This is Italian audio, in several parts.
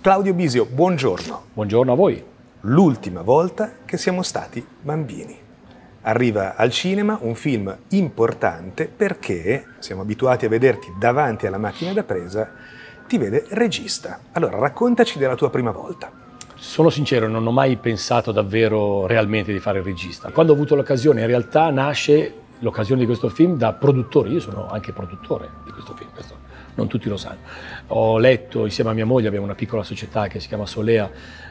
Claudio Bisio, buongiorno. Buongiorno a voi. L'ultima volta che siamo stati bambini. Arriva al cinema un film importante perché siamo abituati a vederti davanti alla macchina da presa, ti vede regista. Allora raccontaci della tua prima volta. Sono sincero, non ho mai pensato davvero realmente di fare il regista. Quando ho avuto l'occasione, in realtà nasce l'occasione di questo film da produttore. Io sono anche produttore di questo film, questo non tutti lo sanno. Ho letto insieme a mia moglie, abbiamo una piccola società che si chiama Solea,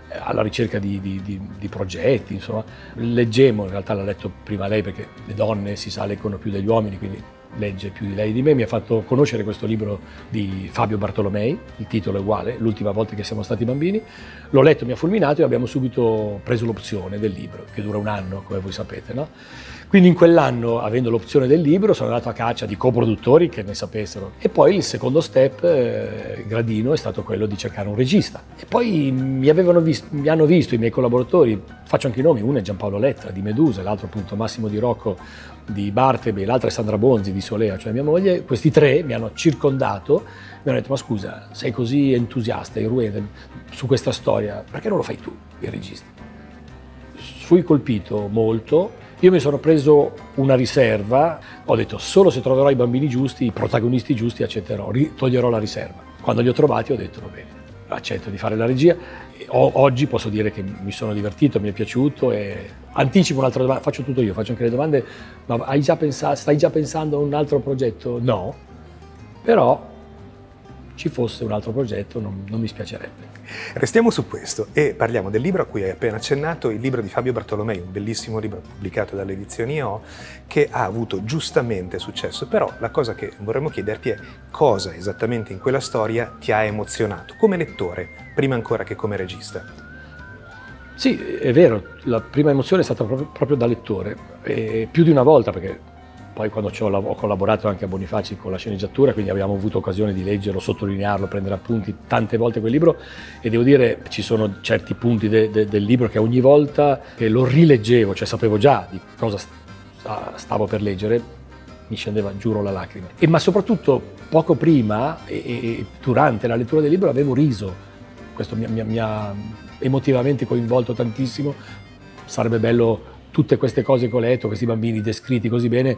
eh, alla ricerca di, di, di, di progetti, insomma. Leggemmo, in realtà l'ha letto prima lei perché le donne si sa leggono più degli uomini, quindi legge più di lei di me, mi ha fatto conoscere questo libro di Fabio Bartolomei, il titolo è uguale, l'ultima volta che siamo stati bambini, l'ho letto, mi ha fulminato e abbiamo subito preso l'opzione del libro, che dura un anno, come voi sapete. No? Quindi in quell'anno, avendo l'opzione del libro, sono andato a caccia di coproduttori che ne sapessero. E poi il secondo step, eh, gradino, è stato quello di cercare un regista. E poi mi, visto, mi, hanno visto i miei collaboratori, faccio anche i nomi, uno è Giampaolo Letta di Medusa, l'altro appunto Massimo Di Rocco di Bartebe, l'altra è Sandra Bonzi di Solea, cioè mia moglie. Questi tre mi hanno circondato, mi hanno detto ma scusa, sei così entusiasta, irruente su questa storia, perché non lo fai tu, il regista? Fui colpito molto io mi sono preso una riserva, ho detto solo se troverò i bambini giusti, i protagonisti giusti accetterò, toglierò la riserva. Quando li ho trovati ho detto va bene, accetto di fare la regia. O, oggi posso dire che mi sono divertito, mi è piaciuto e anticipo un'altra domanda, faccio tutto io, faccio anche le domande, ma già pensato, stai già pensando a un altro progetto? No, però ci fosse un altro progetto non, non mi spiacerebbe. Restiamo su questo e parliamo del libro a cui hai appena accennato, il libro di Fabio Bartolomei, un bellissimo libro pubblicato dalle edizioni O, che ha avuto giustamente successo, però la cosa che vorremmo chiederti è cosa esattamente in quella storia ti ha emozionato, come lettore, prima ancora che come regista. Sì, è vero, la prima emozione è stata proprio, proprio da lettore, e più di una volta perché poi quando ho, collaborato anche a Bonifaci con la sceneggiatura, quindi abbiamo avuto occasione di leggerlo, sottolinearlo, prendere appunti tante volte quel libro. E devo dire ci sono certi punti de, de, del libro che ogni volta che lo rileggevo, cioè sapevo già di cosa stavo per leggere, mi scendeva, giuro, la lacrima. E, ma soprattutto poco prima e, e, durante la lettura del libro avevo riso, questo mi, mi, mi ha emotivamente coinvolto tantissimo, sarebbe bello tutte queste cose che ho letto, questi bambini descritti così bene,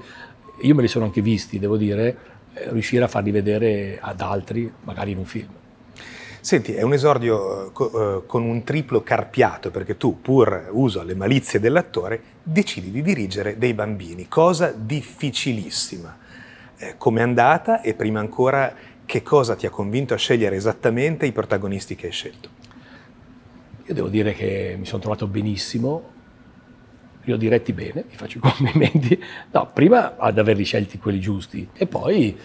io me li sono anche visti, devo dire, eh, riuscire a farli vedere ad altri, magari in un film. Senti, è un esordio eh, con un triplo carpiato, perché tu, pur uso le malizie dell'attore, decidi di dirigere dei bambini, cosa difficilissima. Eh, Come è andata e prima ancora che cosa ti ha convinto a scegliere esattamente i protagonisti che hai scelto? Io devo dire che mi sono trovato benissimo, li ho diretti bene, mi faccio i complimenti. No, prima ad averli scelti quelli giusti e poi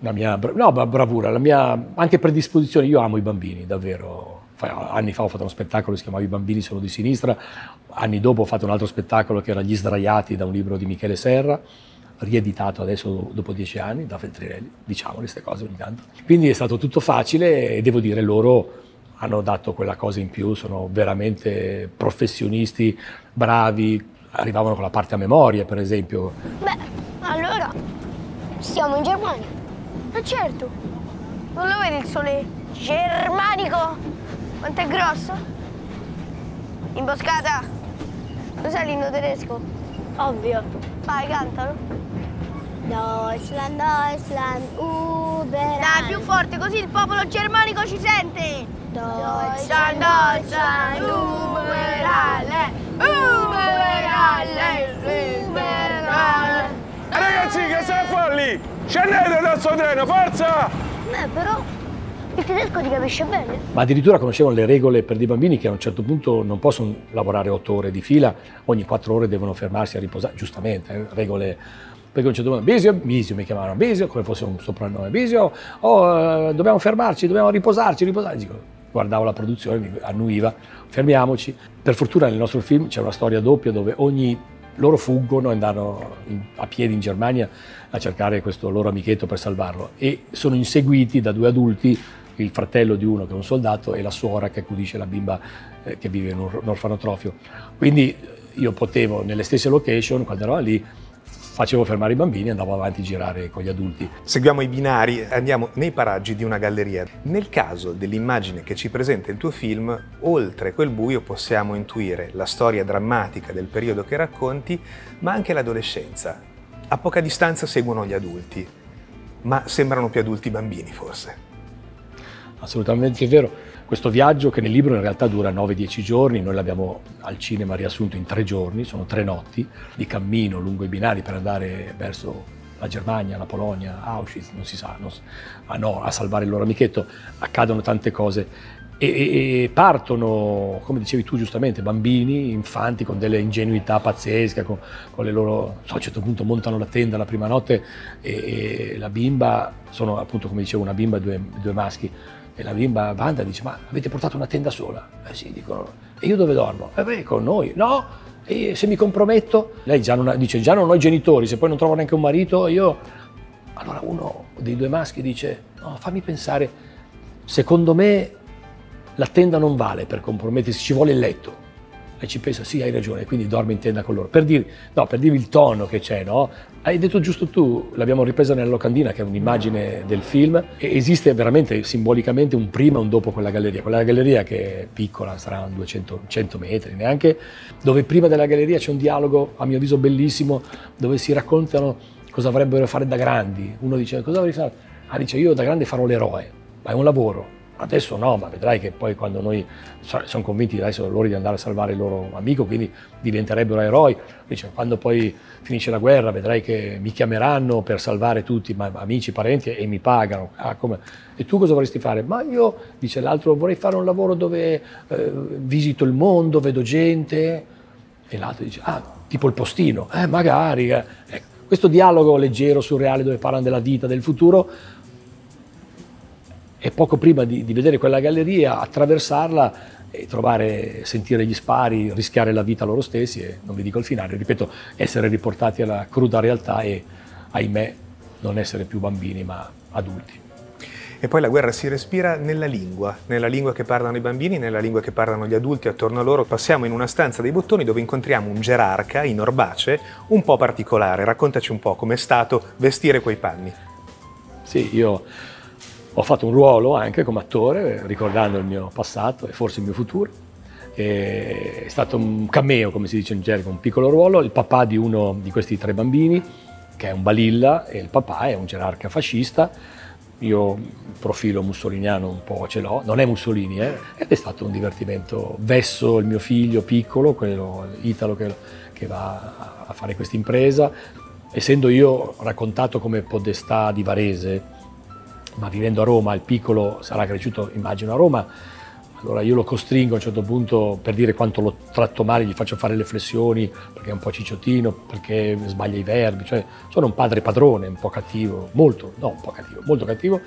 la mia no, bravura, la mia anche predisposizione. Io amo i bambini, davvero. Anni fa ho fatto uno spettacolo che si chiamava I bambini sono di sinistra, anni dopo ho fatto un altro spettacolo che era Gli sdraiati da un libro di Michele Serra, rieditato adesso dopo dieci anni da Feltrinelli, diciamo queste cose ogni tanto. Quindi è stato tutto facile e devo dire loro hanno dato quella cosa in più, sono veramente professionisti, bravi, arrivavano con la parte a memoria per esempio. Beh, allora siamo in Germania. Ma certo, non lo vedi il sole germanico? Quanto è grosso? Imboscata! Cos'è l'inno tedesco? Ovvio. Vai, cantalo. Deutschland, Deutschland, überall. Dai, più forte, così il popolo germanico ci sente! Deutschland, Deutschland, uberale, uberale, uberale. Ragazzi, che stai a fare lì? Scendete dal suo treno, forza! Beh, però il tedesco ti capisce bene. Ma addirittura conoscevano le regole per dei bambini che a un certo punto non possono lavorare otto ore di fila, ogni quattro ore devono fermarsi a riposare, giustamente, eh, regole perché a un certo punto Bisio, Bisio mi chiamavano Bisio, come fosse un soprannome Bisio, oh, eh, dobbiamo fermarci, dobbiamo riposarci, riposarci. Dico, guardavo la produzione, mi annuiva, fermiamoci. Per fortuna nel nostro film c'è una storia doppia dove ogni loro fuggono e andranno a piedi in Germania a cercare questo loro amichetto per salvarlo e sono inseguiti da due adulti, il fratello di uno che è un soldato e la suora che accudisce la bimba eh, che vive in un orfanotrofio. Quindi io potevo nelle stesse location, quando ero lì, facevo fermare i bambini e andavo avanti a girare con gli adulti. Seguiamo i binari, andiamo nei paraggi di una galleria. Nel caso dell'immagine che ci presenta il tuo film, oltre quel buio possiamo intuire la storia drammatica del periodo che racconti, ma anche l'adolescenza. A poca distanza seguono gli adulti, ma sembrano più adulti i bambini forse. Assolutamente vero. Questo viaggio che nel libro in realtà dura 9-10 giorni, noi l'abbiamo al cinema riassunto in tre giorni, sono tre notti di cammino lungo i binari per andare verso la Germania, la Polonia, Auschwitz, non si sa, non, ah no, a salvare il loro amichetto, accadono tante cose e, e, e, partono, come dicevi tu giustamente, bambini, infanti con delle ingenuità pazzesche, con, con le loro, so, a un certo punto montano la tenda la prima notte e, e la bimba, sono appunto come dicevo una bimba e due, due maschi, e la bimba Wanda dice, ma avete portato una tenda sola? Eh sì, dicono, e io dove dormo? Eh beh, con noi. No, e se mi comprometto? Lei già ha, dice, già non ho i genitori, se poi non trovo neanche un marito, io... Allora uno dei due maschi dice, no, fammi pensare, secondo me la tenda non vale per compromettersi, ci vuole il letto e ci pensa, sì, hai ragione, quindi dorme in tenda con loro. Per, dir, no, per dirvi il tono che c'è, no? Hai detto giusto tu, l'abbiamo ripresa nella locandina, che è un'immagine del film, e esiste veramente simbolicamente un prima e un dopo quella galleria. Quella galleria che è piccola, sarà 200 100 metri neanche, dove prima della galleria c'è un dialogo, a mio avviso bellissimo, dove si raccontano cosa vorrebbero fare da grandi. Uno dice, cosa vorrei fare? Ah, dice, io da grande farò l'eroe, ma è un lavoro, Adesso no, ma vedrai che poi quando noi sono convinti adesso loro di andare a salvare il loro amico, quindi diventerebbero eroi. Dice, quando poi finisce la guerra vedrai che mi chiameranno per salvare tutti, ma amici, parenti, e mi pagano. Ah, e tu cosa vorresti fare? Ma io, dice l'altro, vorrei fare un lavoro dove eh, visito il mondo, vedo gente. E l'altro dice, ah, tipo il postino, eh, magari. Eh. Ecco, questo dialogo leggero, surreale, dove parlano della vita, del futuro, e poco prima di, di, vedere quella galleria attraversarla e trovare, sentire gli spari, rischiare la vita loro stessi e non vi dico il finale, ripeto, essere riportati alla cruda realtà e ahimè non essere più bambini ma adulti. E poi la guerra si respira nella lingua, nella lingua che parlano i bambini, nella lingua che parlano gli adulti attorno a loro. Passiamo in una stanza dei bottoni dove incontriamo un gerarca in orbace un po' particolare. Raccontaci un po' com'è stato vestire quei panni. Sì, io ho fatto un ruolo anche come attore, ricordando il mio passato e forse il mio futuro. È stato un cameo, come si dice in gergo, un piccolo ruolo, il papà di uno di questi tre bambini, che è un balilla, e il papà è un gerarca fascista. Io il profilo mussoliniano un po' ce l'ho, non è Mussolini, eh? ed è stato un divertimento. Vesso il mio figlio piccolo, quello Italo che, che va a fare questa impresa, essendo io raccontato come podestà di Varese, ma vivendo a Roma, il piccolo sarà cresciuto, immagino, a Roma, allora io lo costringo a un certo punto per dire quanto lo tratto male, gli faccio fare le flessioni perché è un po' cicciottino, perché sbaglia i verbi, cioè sono un padre padrone, un po' cattivo, molto, no un po' cattivo, molto cattivo,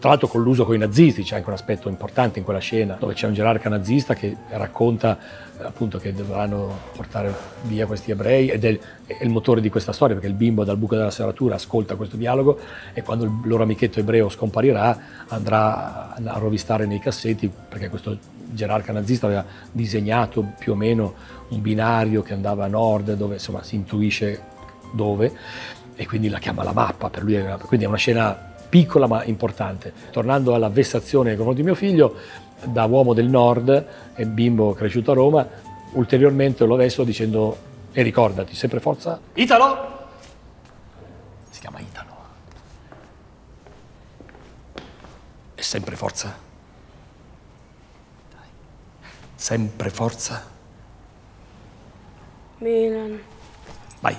tra l'altro con l'uso con i nazisti, c'è anche un aspetto importante in quella scena dove c'è un gerarca nazista che racconta eh, appunto che dovranno portare via questi ebrei ed è, è, il motore di questa storia perché il bimbo dal buco della serratura ascolta questo dialogo e quando il loro amichetto ebreo scomparirà andrà a rovistare nei cassetti perché questo gerarca nazista aveva disegnato più o meno un binario che andava a nord dove insomma si intuisce dove e quindi la chiama la mappa per lui quindi è una scena piccola ma importante. Tornando alla vessazione nei confronti di mio figlio, da uomo del nord e bimbo cresciuto a Roma, ulteriormente lo vesto dicendo e ricordati, sempre forza Italo! Si chiama Italo. E sempre forza. Sempre forza. Milan. Vai,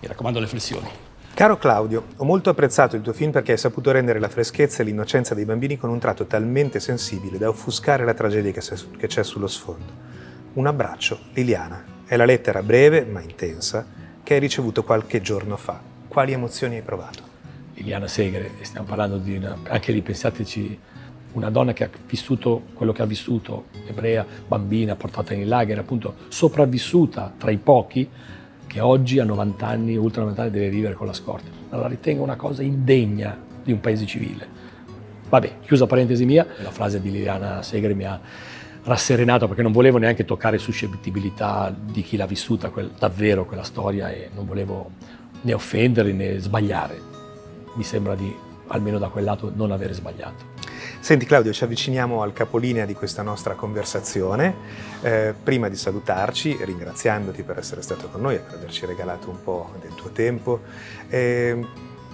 mi raccomando le flessioni. Caro Claudio, ho molto apprezzato il tuo film perché hai saputo rendere la freschezza e l'innocenza dei bambini con un tratto talmente sensibile da offuscare la tragedia che c'è sullo sfondo. Un abbraccio, Liliana. È la lettera breve ma intensa che hai ricevuto qualche giorno fa. Quali emozioni hai provato? Liliana Segre, stiamo parlando di una, anche lì pensateci, una donna che ha vissuto quello che ha vissuto, ebrea, bambina, portata nei lager, appunto sopravvissuta tra i pochi, che oggi a 90 anni, ultra 90 anni, deve vivere con la scorta. La ritengo una cosa indegna di un paese civile. Vabbè, chiusa parentesi mia, la frase di Liliana Segre mi ha rasserenato perché non volevo neanche toccare suscettibilità di chi l'ha vissuta quel, davvero quella storia e non volevo né offendere né sbagliare. Mi sembra di, almeno da quel lato, non avere sbagliato. Senti Claudio, ci avviciniamo al capolinea di questa nostra conversazione. Eh, prima di salutarci, ringraziandoti per essere stato con noi e per averci regalato un po' del tuo tempo, eh,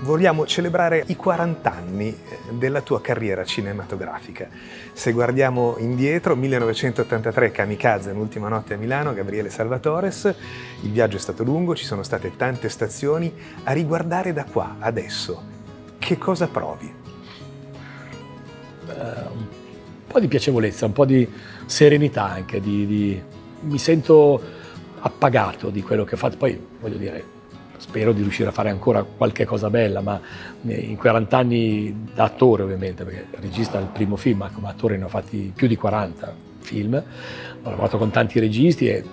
vogliamo celebrare i 40 anni eh, della tua carriera cinematografica. Se guardiamo indietro, 1983 Kamikaze, un'ultima notte a Milano, Gabriele Salvatores, il viaggio è stato lungo, ci sono state tante stazioni. A riguardare da qua, adesso, che cosa provi? Uh, un po' di piacevolezza, un po' di serenità anche, di, di... mi sento appagato di quello che ho fatto. Poi voglio dire, spero di riuscire a fare ancora qualche cosa bella, ma in 40 anni da attore ovviamente, perché regista il primo film, ma come attore ne ho fatti più di 40 film, ho lavorato con tanti registi e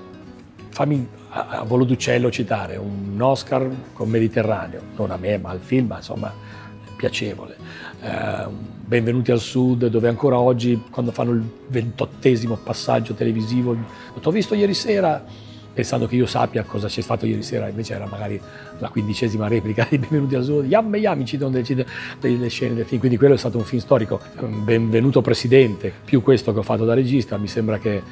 fammi a, volo d'uccello citare un Oscar con Mediterraneo, non a me ma al film, ma insomma piacevole. Eh, Benvenuti al Sud, dove ancora oggi, quando fanno il ventottesimo passaggio televisivo, ho visto ieri sera pensando che io sappia cosa c'è stato ieri sera, invece era magari la quindicesima replica di Benvenuti al Sud, Yam Yam ci danno delle scene del film, quindi quello è stato un film storico. Benvenuto Presidente, più questo che ho fatto da regista, mi sembra che,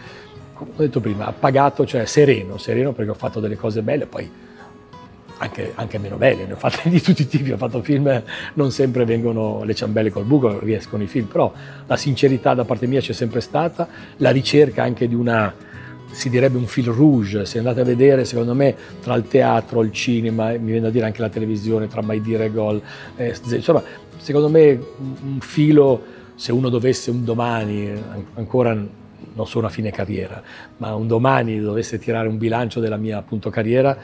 come ho detto prima, appagato, cioè sereno, sereno perché ho fatto delle cose belle, poi anche, anche, meno belle, ne ho fatte di tutti i tipi, ho fatto film, non sempre vengono le ciambelle col buco, riescono i film, però la sincerità da parte mia c'è sempre stata, la ricerca anche di una si direbbe un fil rouge, se andate a vedere secondo me tra il teatro, il cinema, mi viene da dire anche la televisione, tra Mai Dire Gol, eh, insomma secondo me un filo, se uno dovesse un domani, ancora non sono a fine carriera, ma un domani dovesse tirare un bilancio della mia appunto carriera,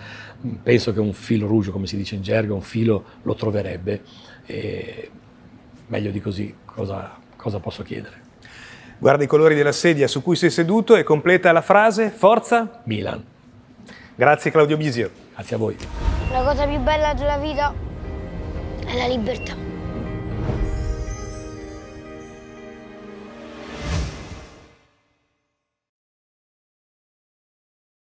penso che un filo rouge, come si dice in gergo, un filo lo troverebbe. E meglio di così, cosa, cosa posso chiedere? Guarda i colori della sedia su cui sei seduto e completa la frase Forza Milan. Grazie Claudio Bisio. Grazie a voi. La cosa più bella della vita è la libertà.